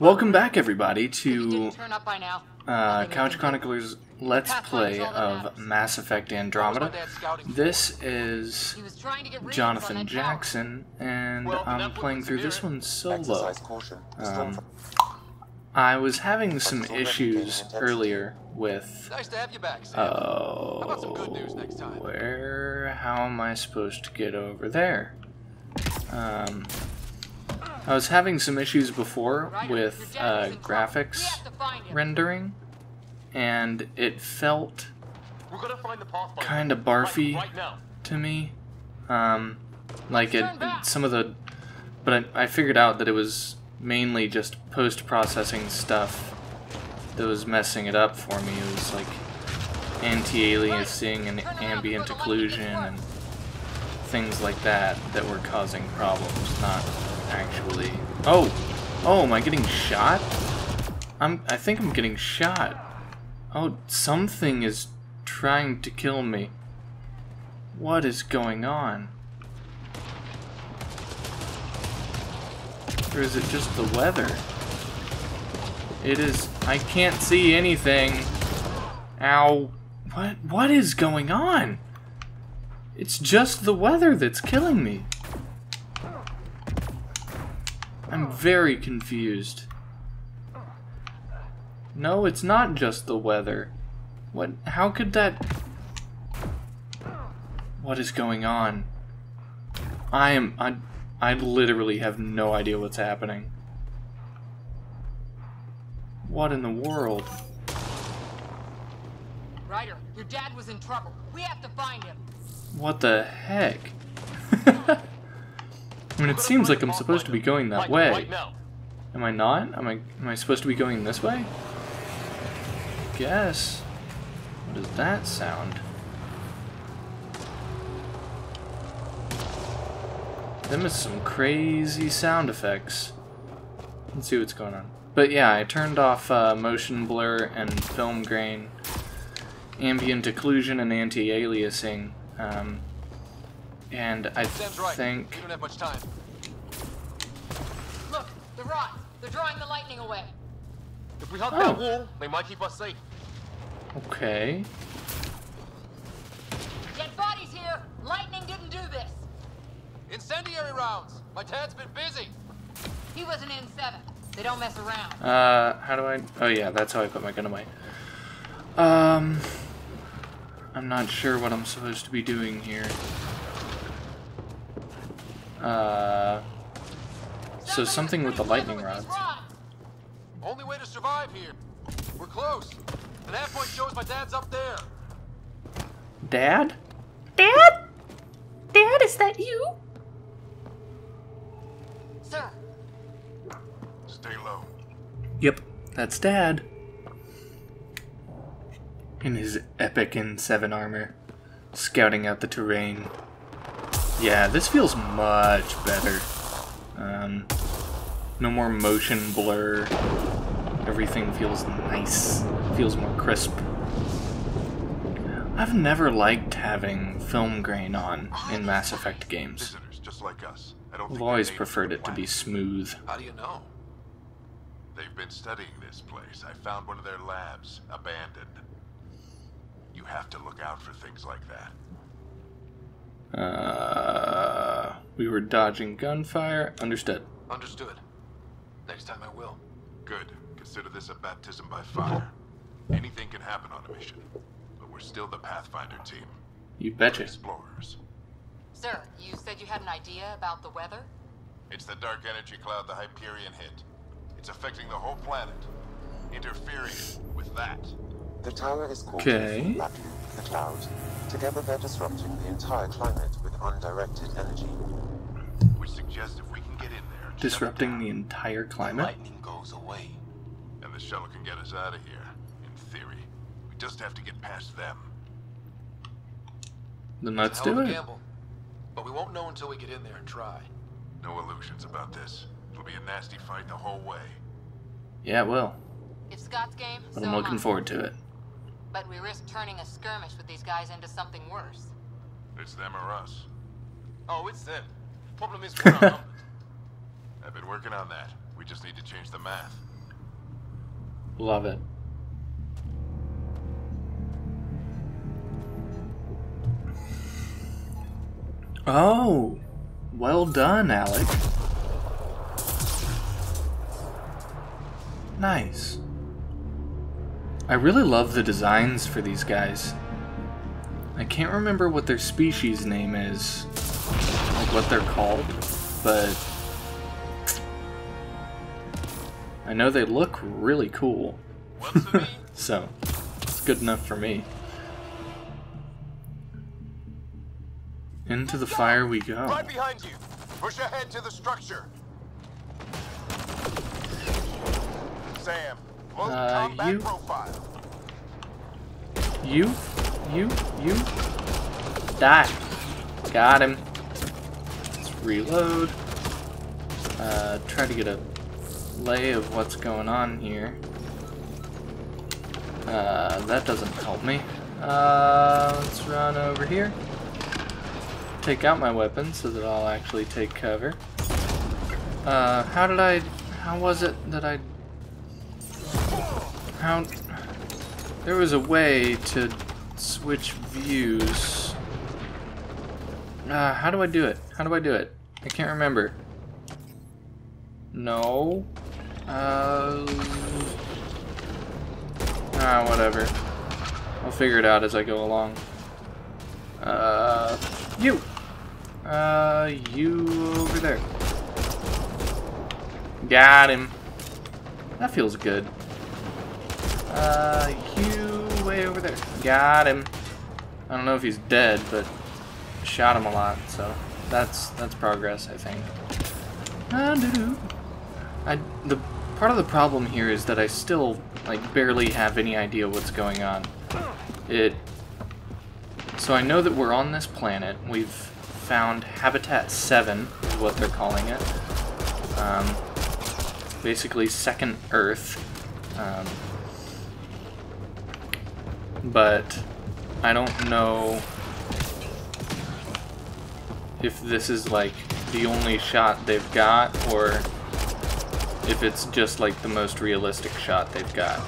Welcome back, everybody, to didn't turn up by now. uh, Couch Chroniclers Let's Play Pathfinder's all that of matters. Mass Effect Andromeda. This is He was trying to get reinforcements Jonathan on that tower. Jackson, and I'm playing through this one solo. Exercise caution. Storm Um, I was having some issues earlier with. Nice to have you back, Sam. about some good news next Oh, time? where? How am I supposed to get over there? Um, I was having some issues before with uh, is in trouble. We graphics have to find him. rendering, and it felt We're gonna find the Pathfinder. kinda barfy. Right, right now. to me. Um, like it, some of the, but I, I figured out that it was mainly just post processing stuff that was messing it up for me. It was like anti-aliasing and ambient before the lightning occlusion and things like that that were causing problems. Not actually. Oh, oh, am I getting shot? I'm. I think I'm getting shot. Oh, something is trying to kill me. What is going on? Or is it just the weather? It is. I can't see anything. Ow. What? What is going on? It's just the weather that's killing me. I'm very confused. No, it's not just the weather. What? How could that. What is going on? I am. I, I literally have no idea what's happening. What in the world? Ryder, your dad was in trouble. We have to find him. What the heck? I mean, it seems like I'm supposed to be going that way. Am I not? Am I am I supposed to be going this way? Guess. What does that sound? Them is some crazy sound effects. Let's see what's going on. But yeah, I turned off uh, motion blur and film grain, ambient occlusion and anti-aliasing, um, and I Sam's right. think We don't have much time. Look, the rods. They're drawing the lightning away. If we hug Oh. that wall, they might keep us safe. okay. Dead bodies here. Lightning didn't do this. Incendiary rounds. My dad's been busy. He was an N7. They don't mess around. Uh, how do I? Oh yeah, that's how I put my gun away. Um, I'm not sure what I'm supposed to be doing here. Uh, so something with the lightning clever rods. Only way to survive here. We're close. Nav point shows my dad's up there. Dad? Dad? Dad, is that you? Sir, Stay low. Yep, that's Dad. In his epic N7 armor, scouting out the terrain. Yeah, this feels much better. Um, no more motion blur. Everything feels nice. Feels more crisp. I've never liked having film grain on in Mass Effect games. Just like us. I don't I've always preferred it to be smooth. How do you know? They've been studying this place. I found one of their labs abandoned. You have to look out for things like that. Uh, we were dodging gunfire. Understood. Understood. Next time I will. Good. Consider this a baptism by fire. Anything can happen on a mission, but we're still the Pathfinder team. You betcha. Explorers. sir, you said you had an idea about the weather? It's the dark energy cloud the Hyperion hit. It's affecting the whole planet. Interfering with that. The tower is caught Okay. In black, the cloud. Together they're disrupting the entire climate with undirected energy. We suggest if we can get in there, and shut it Disrupting the entire climate. lightning goes away, and the shuttle can get us out of here. In theory, we just have to get past them. Then let's do it. gamble. But we won't know until we get in there and try. No illusions about this. It'll be a nasty fight the whole way. Yeah, it will. It's Scott's game, But so I'm looking I. forward to it. But we risk turning a skirmish with these guys into something worse. It's them or us. Oh, it's them. Problem is we're outnumbered. I've been working on that. We We just need to change the math. Love it. Oh, well done, Alec. Nice. I really love the designs for these guys. I can't remember what their species name is, like what they're called, but I know they look really cool. So, it's good enough for me. Into the fire we go. Right behind you. Push ahead to the structure. Sam, Uh, you- You, you, you. Die. Got him. Let's reload. Uh, try to get a lay of what's going on here. Uh, that doesn't help me. Uh, let's run over here. Take out my weapon so that I'll actually take cover. Uh, how did I... How was it that I... How... There was a way to switch views. Uh, how do I do it? How do I do it? I can't remember. No. Uh... Ah, whatever. I'll figure it out as I go along. Uh, you! Uh, you over there. Got him. That feels good. Uh, you way over there. Got him. I don't know if he's dead, but shot him a lot, so that's that's progress, I think. Ah, doo-doo. I the part of the problem here is that I still like barely have any idea what's going on. It so I know that we're on this planet. We've found Habitat 7 is what they're calling it. Um, basically second Earth. Um, but I don't know if this is like the only shot they've got or if it's just like the most realistic shot they've got.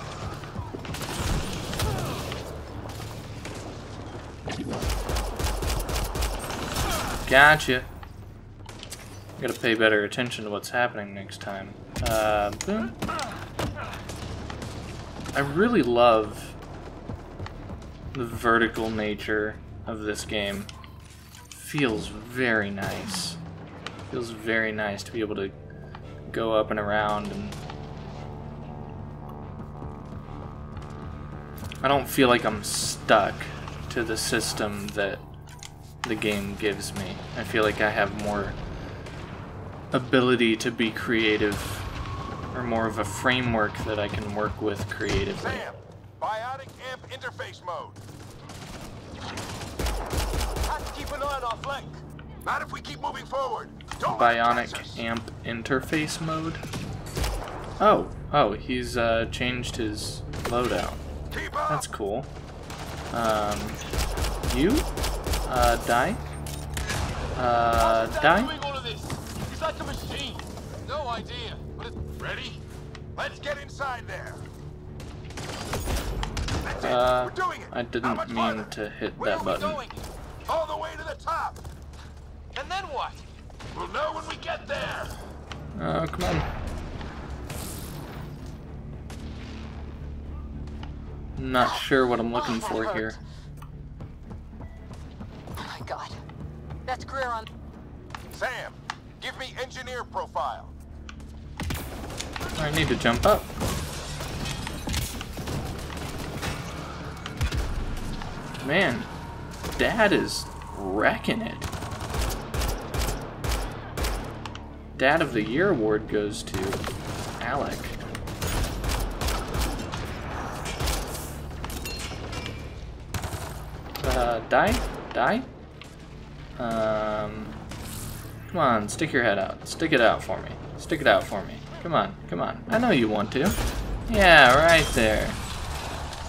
Gotcha. Gotta pay better attention to what's happening next time. Uh, boom. I really love the vertical nature of this game. Feels very nice. Feels very nice to be able to go up and around and I don't feel like I'm stuck to the system that the game gives me. I feel like I have more ability to be creative or more of a framework that I can work with creatively. Biotic amp interface mode. Have to keep an eye on our flank. Not if we keep moving forward. Don't let them catch Biotic amp interface mode. Oh, oh, he's uh, changed his loadout. That's cool. Um, you? Uh, die? Uh, die? doing all of this? He's like a machine. No idea, but it's ready. Let's get inside there. That's it. Uh, We're doing it. I didn't mean farther? to hit Where that are button. we going? All the way to the top. And then what? We'll know when we get there. Oh, come on. Not sure what I'm looking Oh, for hurt. here. Oh my god. That's Greer on. Sam, give me engineer profile. I need to jump up. Man, Dad is wrecking it. Dad of the Year award goes to Alec. Uh, die? Die? Um, come on, stick your head out. Stick it out for me. Stick it out for me. Come on, come on. I know you want to. Yeah, right there.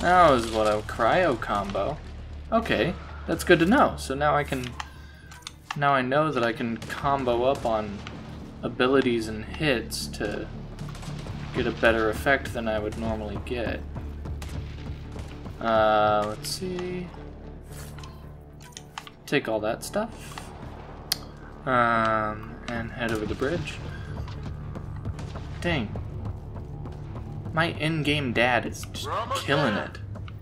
That was what a cryo combo. Okay, that's good to know. So now I can... Now I know that I can combo up on abilities and hits to get a better effect than I would normally get. Uh, let's see. Take all that stuff. Um, and head over the bridge. Dang. My in-game dad is just killing it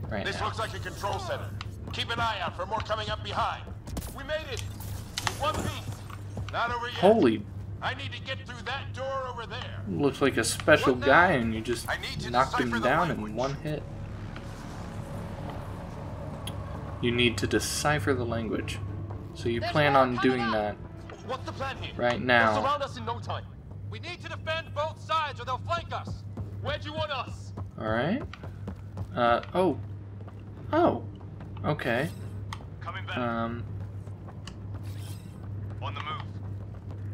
right This now. looks like a control center. Keep an eye out for more coming up behind. We made it. One piece. Not over yet. Holy, I need to get through that door over there. looks like a special What guy and you just I need to knocked him down language. in one hit. You need to decipher the language. So you There's plan on doing up. that What's the plan here? right They'll now. surround us in no time. We need to defend both sides or they'll flank us. Where do you want us? Alright. Uh, oh. Oh. Okay. Coming back. Um, On the move.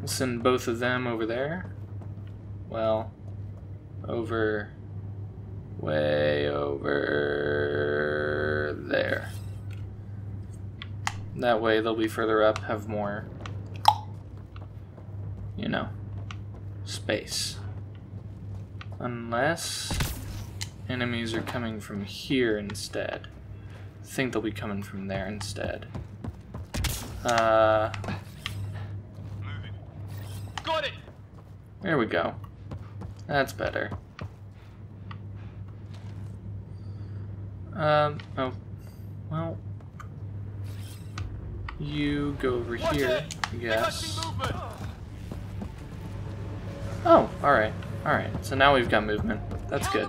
we'll send both of them over there. Well, over. Way over there. That way they'll be further up, have more, you know, space. Unless enemies are coming from here instead. I think they'll be coming from there instead. Uh, Moving. Got it. there we go. That's better. Um, oh, well, you go over Watch here, it. I guess. Oh, alright, alright, so now we've got movement. That's good.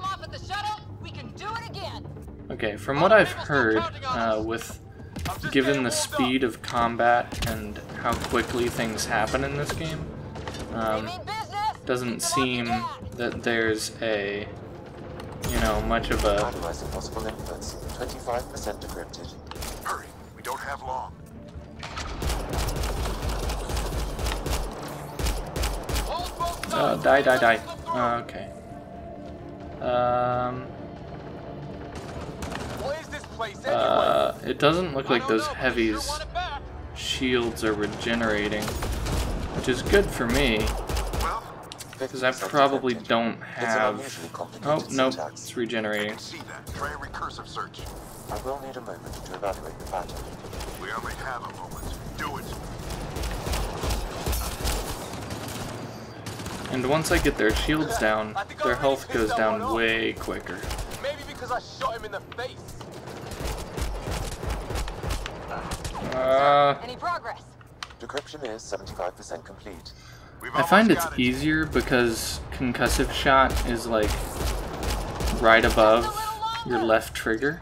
Okay, from what I've heard, uh, with given the speed of combat and how quickly things happen in this game, They um, doesn't Keep them off seem that there's a, you know, much of a possible inputs. 25% decrypted. Hurry, we don't have long. Uh, die, die, die. Uh, okay. Um, uh, it doesn't look like those know, heavies sure want it back. shields are regenerating, which is good for me, because I probably don't have... unusually Oh, complicated nope, syntax. it's I regenerating. can. Try a recursive search. I will need a moment to evaluate the pattern. We only have a moment. Do it. And once I get their shields down, I think I their health goes down way quicker. Maybe because I shot him in the face. Uh, Any progress? Decryption is 75% complete. I find almost it's got it. easier because concussive shot is like right above your left trigger.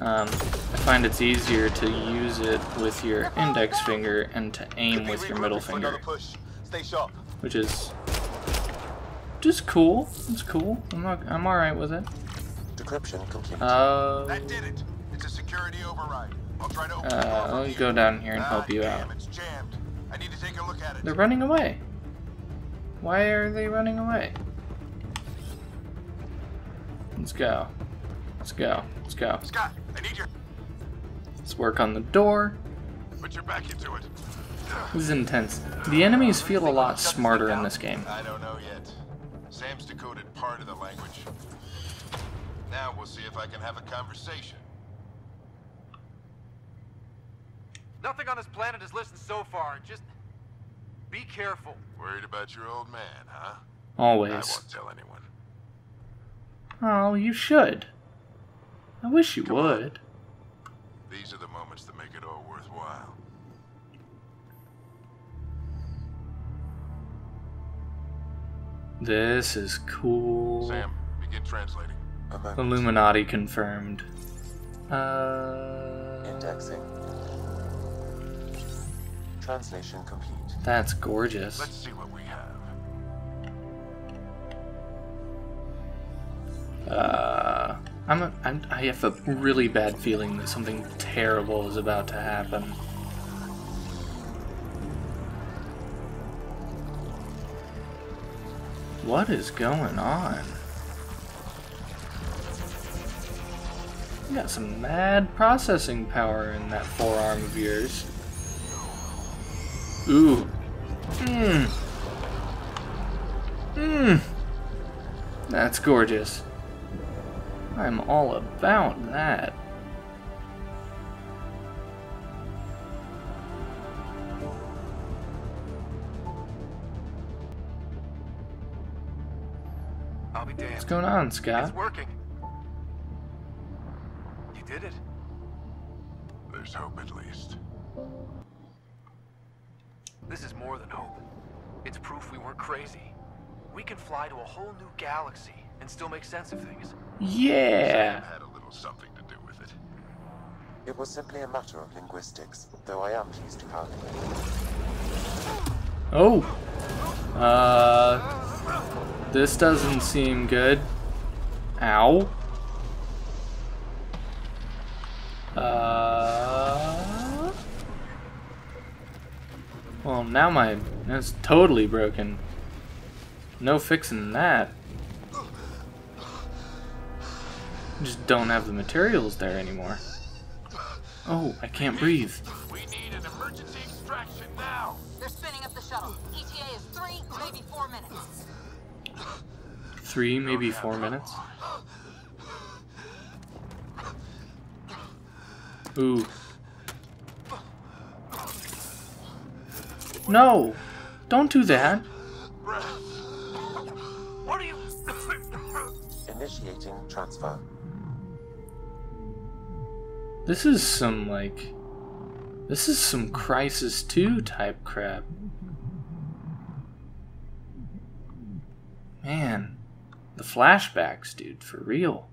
Um, I find it's easier to use it with your index finger and to aim with your middle finger, push. Stay sharp. which is just cool. It's cool. I'm not, I'm all right with it. Decryption complete. Uh, That did it. It's a security override. Uh, I'll go down here and help you out. They're running away. Why are they running away? Let's go. Let's go. Let's go. Scott, I need your. Let's work on the door. Put your back into it. This is intense. The enemies feel a lot smarter in this game. I don't know yet. Sam's decoded part of the language. Now we'll see if I can have a conversation. Nothing on this planet has listened so far. Just be careful. Worried about your old man, huh? Always. I won't tell anyone. Oh, you should. I wish you would. These are the moments that make it all worthwhile. This is cool. Sam, begin translating. A moment. Illuminati confirmed. Uh, Indexing. Translation complete. that's gorgeous. Let's see what we have. Uh, I'm, a, I'm I have a really bad feeling that something terrible is about to happen. What is going on? You got some mad processing power in that forearm of yours. Ooh. Mmm. Mmm. That's gorgeous. I'm all about that. I'll be damned. What's going on, Scott? It's Scott? working. You did it. There's hope at least. This is more than hope. It's proof we weren't crazy. We can fly to a whole new galaxy and still make sense of things. Yeah. Sam had a little something to do with it. It was simply a matter of linguistics, though I am pleased to have Oh. Uh. This doesn't seem good. Ow. Uh. Well, now my that's totally broken. No fixing that. Just don't have the materials there anymore. Oh, I can't breathe. We need an emergency extraction now. They're spinning up the shuttle. ETA is three, maybe four minutes. Three, maybe four minutes. Ooh. No! Don't do that! What are you? initiating transfer. This is some, like. This is some Crysis 2 type crap. Man. The flashbacks, dude, for real.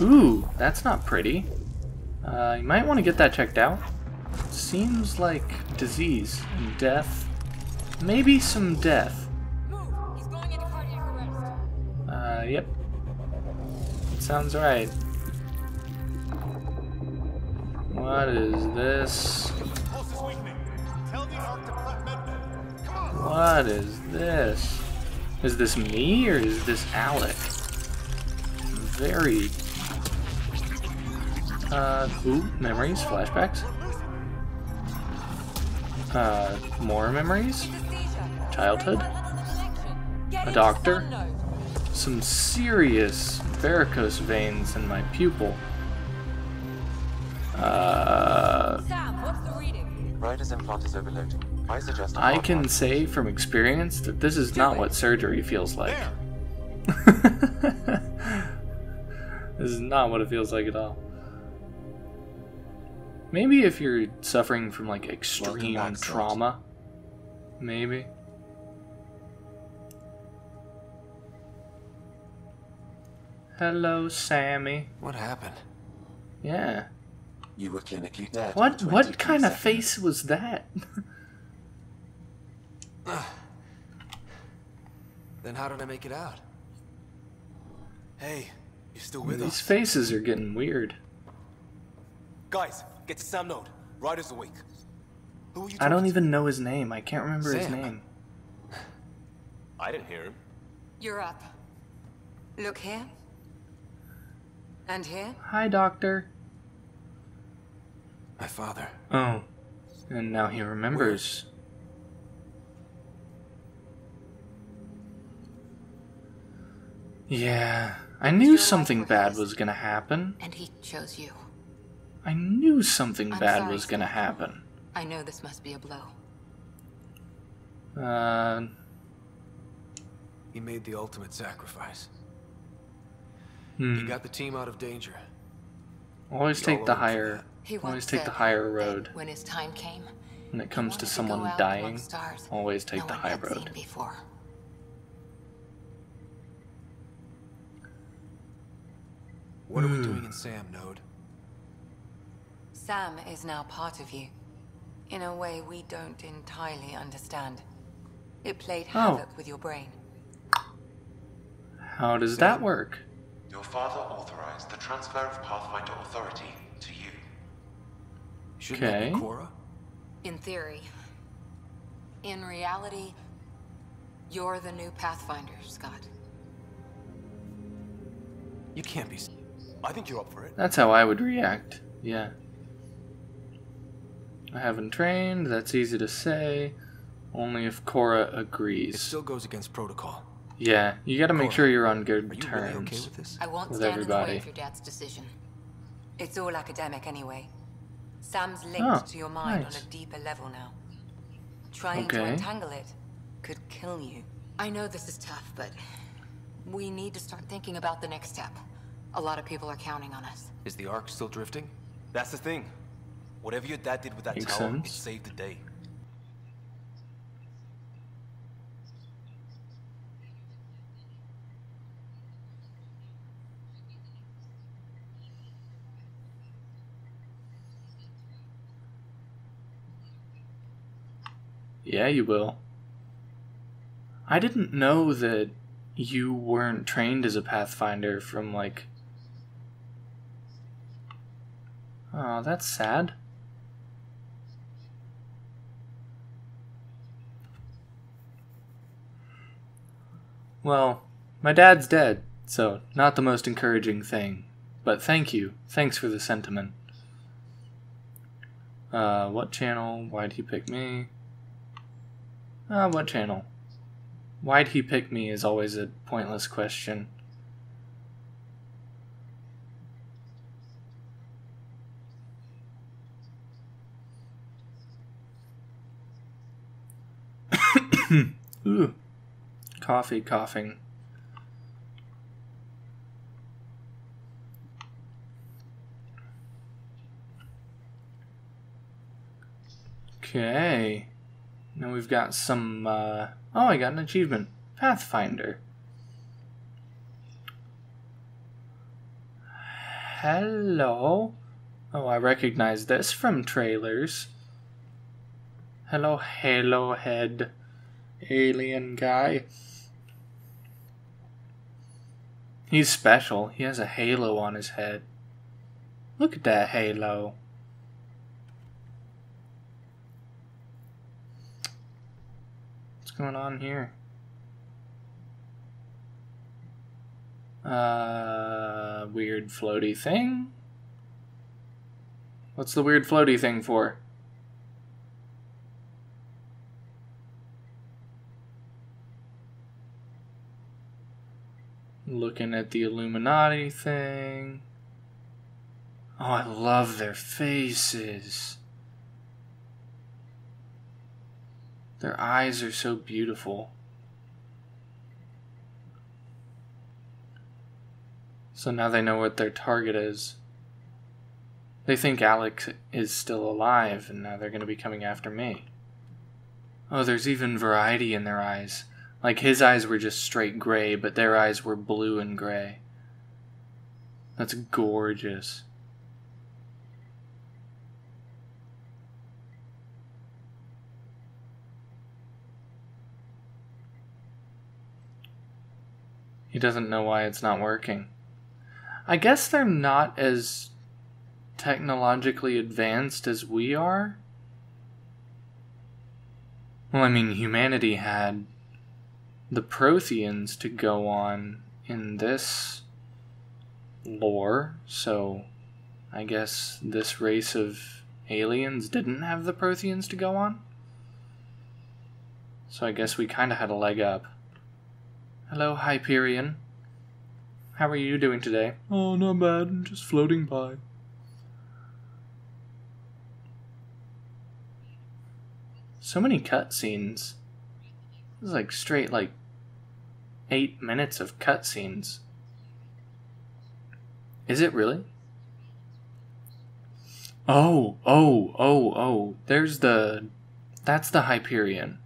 Ooh, that's not pretty. Uh, you might want to get that checked out. Seems like disease and death. Maybe some death. Uh, yep. Sounds right. What is this? What is this? Is this me or is this Alec? Very. Uh, ooh, memories, flashbacks. Uh, more memories? Childhood? A doctor? Some serious varicose veins in my pupil. Uh, Sam, what's? Ryder's implant is overloading. I suggest. I can say from experience that this is not what surgery feels like. this is not what it feels like at all. Maybe if you're suffering from like extreme back, Salt. trauma. Maybe. Hello, Sammy. What happened? Yeah. You were clinically dead. What what 23 kind of face was that? Then how did I make it out? Hey, you still with These us? faces are getting weird. Guys, get to Sam Node. Ryder's awake. Who are you I don't talking even know his name. I can't remember his name. I didn't hear him. You're up. Look here. And here. Hi, Doctor. My father. Oh. And now he remembers. Yeah. I knew something bad was- was gonna happen. And he chose you. I knew something I'm bad sorry, was gonna Sam. happen. I know this must be a blow. Uh, He made the ultimate sacrifice. hmm. He got the team out of danger. Always We take the owe him for higher. He Always take the higher road When his time came, when it comes to someone go out dying. stars Always take no the one high road. before. What are we Hmm. doing in Sam Node? Sam is now part of you. In a way we don't entirely understand. It played Oh. havoc with your brain. How does that work? Your father authorized the transfer of Pathfinder authority to you. Shouldn't that be Cora? In theory. In reality, you're the new Pathfinder, Scott. You can't be. I think you're up for it. That's how I would react. Yeah. I haven't trained, that's easy to say. Only if Cora It agrees. still goes against protocol. Yeah, you gotta make Cora, sure you're on good Are you terms. really okay with this? I won't With stand in the way of your dad's decision. It's all academic anyway. Sam's linked Oh, to your mind nice. on a deeper level now. Trying Okay. to untangle it could kill you. I know this is tough, but we need to start thinking about the next step. A lot of people are counting on us. Is the Ark still drifting? That's the thing. Whatever your dad did with that Makes tower, sense. it saved the day. Yeah, you will. I didn't know that you weren't trained as a Pathfinder from like. Oh, that's sad. Well, my dad's dead, so not the most encouraging thing. But thank you. Thanks for the sentiment. Uh, what channel? Why'd he pick me? Uh, what channel? Why'd he pick me is always a pointless question. Ooh. Coffee, coughing. Okay. Now we've got some, uh... Oh, I got an achievement. Pathfinder. Hello. Oh, I recognize this from trailers. Hello, Halo Head. Alien guy. He's special. He has a halo on his head. Look at that halo. What's going on here? Uh, weird floaty thing? What's the weird floaty thing for? Looking at the Illuminati thing. Oh, I love their faces. Their eyes are so beautiful. So now they know what their target is. They think Alex is still alive, and now they're going to be coming after me. Oh, there's even variety in their eyes. Like his eyes were just straight gray, but their eyes were blue and gray. That's gorgeous. He doesn't know why it's not working. I guess they're not as technologically advanced as we are. Well, I mean, humanity had the Protheans to go on in this lore, so I guess this race of aliens didn't have the Protheans to go on. So I guess we kind of had a leg up. Hello, Hyperion. How are you doing today? Oh, not bad. I'm just floating by. So many cutscenes. This is like straight, like, eight minutes of cutscenes. Is it really? Oh, oh, oh, oh. There's the. That's the Hyperion.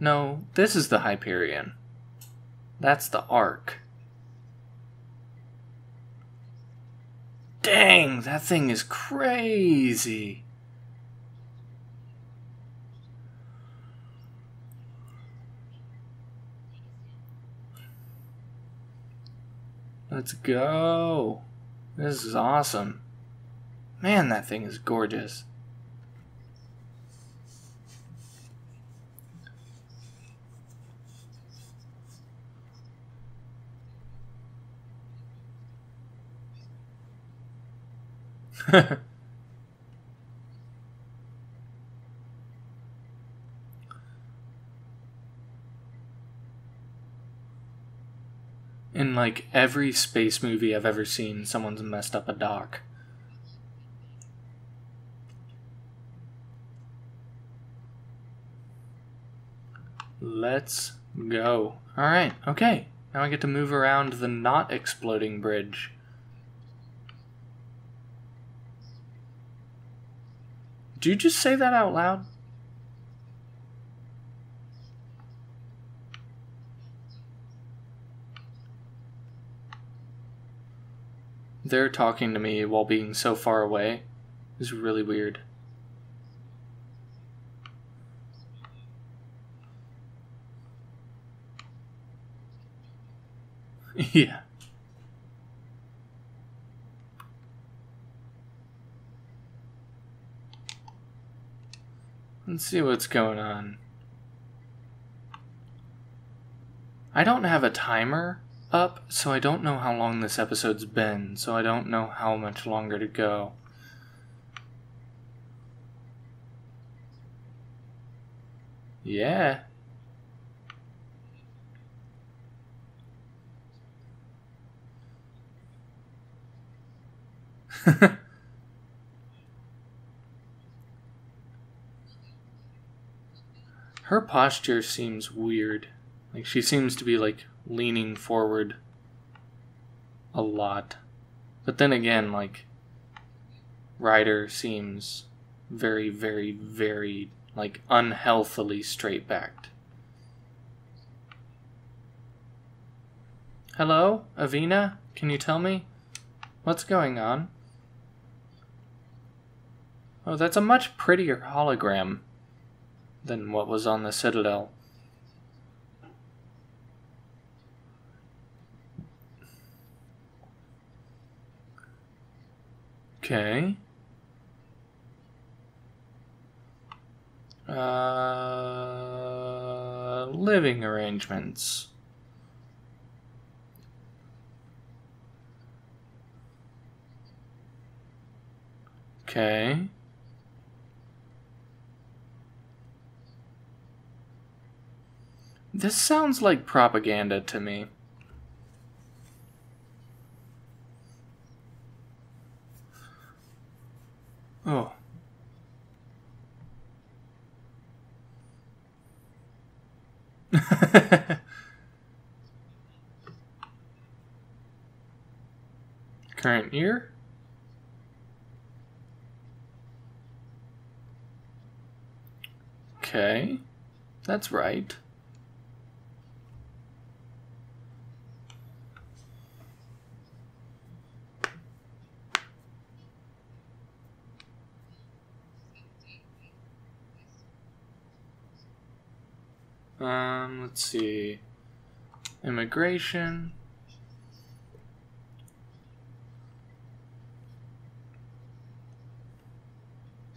No, this is the Hyperion. That's the Ark. Dang, that thing is crazy. Let's go. This is awesome. Man, that thing is gorgeous. In like every space movie I've ever seen, someone's messed up a dock. Let's go. Alright, okay. Now I get to move around the not exploding bridge. Did you just say that out loud? They're talking to me while being so far away. Is really weird. yeah. Let's see what's going on. I don't have a timer up, so I don't know how long this episode's been, so I don't know how much longer to go. Yeah. Her posture seems weird. Like she seems to be like leaning forward a lot. But then again, like Ryder seems very, very, very like unhealthily straight backed. Hello, Avina? Can you tell me? What's going on? Oh, that's a much prettier hologram than what was on the Citadel. Okay. Uh, living arrangements. Okay. This sounds like propaganda to me. Oh. Current year? Okay. That's right. Um, let's see. Immigration.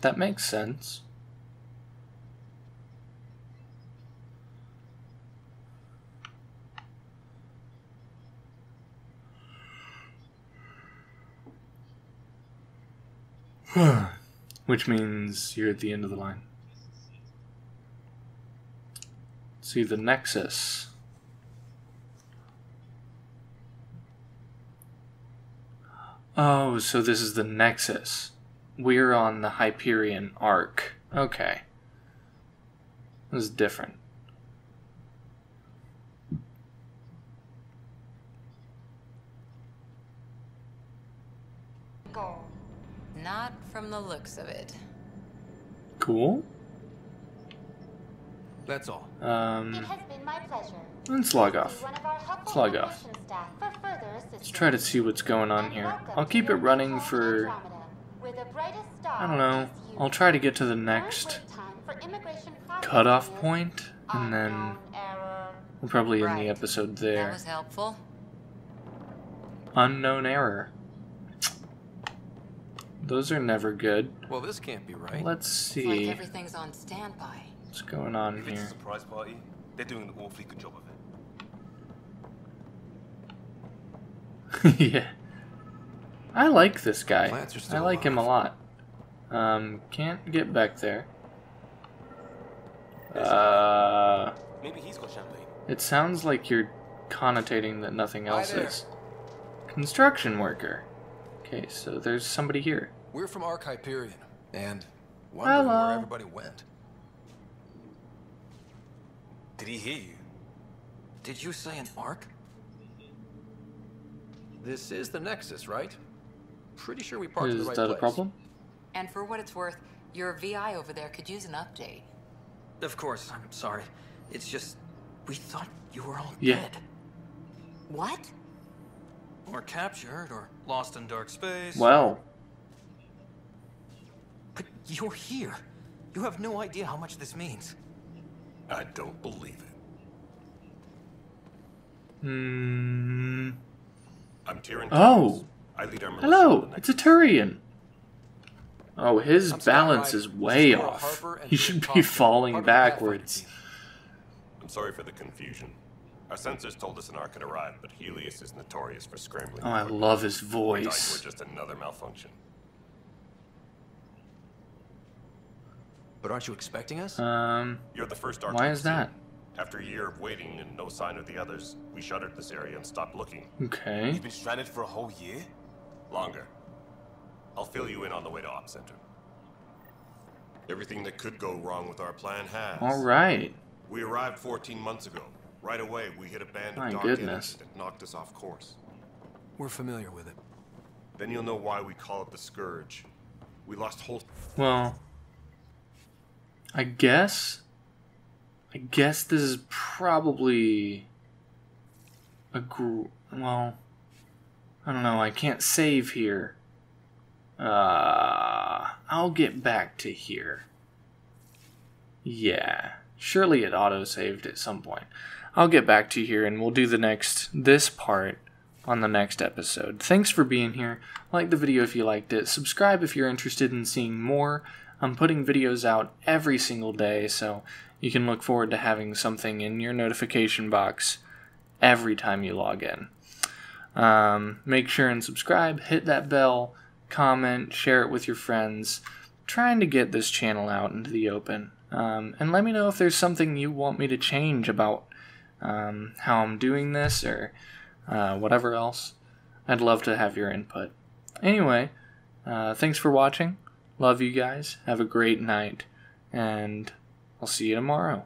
That makes sense. Which means you're at the end of the line. See the Nexus. Oh, so this is the Nexus. We're on the Hyperion Ark. Okay. This is different. Not from the looks of it. Cool. That's all. It Um, has been my pleasure. let's log off. One of our helpful Let's log off. technician staff for further Let's try to see what's going on here. I'll keep it running for, Andromeda, where the brightest star I don't know. I'll try to get to the next wait time for immigration processing cutoff point, and then we'll probably end the episode That there. was helpful. Unknown error. Those are never good. Well, this can't be right. Let's It's like see everything's on standby. What's going on If it's a here. surprise party, they're doing an awfully good job of it. yeah. I like this guy. I like him a lot. Um, can't get back there. Uh, Maybe he's got champagne. it sounds like you're connotating that nothing else is. Construction worker. Okay, so there's somebody here. We're from Hyperion, and wondering Hello. where everybody went. Did he hear you? Did you say an Ark? This is the Nexus, right? Pretty sure we parked in the Is right that place. a problem? And for what it's worth, your VI over there could use an update. Of course, I'm sorry. It's just we thought you were all Yeah. dead. What? Or captured, or lost in dark space. Well, But you're here. You have no idea how much this means. I don't believe it. hmm. I'm Tiran. Oh, I lead our hello, it's a Turian. Oh, his I'm balance is way off. He should be falling part of the Pathfinder backwards. I'm sorry for the confusion. Our sensors told us an Ark had arrived, but Helios is notorious for scrambling. Oh, I love his voice. We thought you voice. just another malfunction. But aren't you expecting us? Um, You're the first Ark. Why is that? After a year of waiting and no sign of the others, we shuttered this area and stopped looking. okay. You've been stranded for a whole year? Longer. I'll fill you in on the way to Op Center. Everything that could go wrong with our plan has. All right. We arrived 14 months ago. Right away, we hit a band My of dark goodness. that knocked us off course. We're familiar with it. Then you'll know why we call it the Scourge. We lost whole. Well, I guess. I guess this is probably a gr- well. I don't know. I can't save here. Uh, I'll get back to here. Yeah, surely it auto saved at some point. I'll get back to here and we'll do the next this part on the next episode. Thanks for being here. Like the video if you liked it. Subscribe if you're interested in seeing more. I'm putting videos out every single day, so you can look forward to having something in your notification box every time you log in. Um, make sure and subscribe, hit that bell, comment, share it with your friends. Trying to get this channel out into the open. Um, and let me know if there's something you want me to change about um, how I'm doing this or uh, whatever else. I'd love to have your input. Anyway, uh, thanks for watching. Love you guys. Have a great night. And I'll see you tomorrow.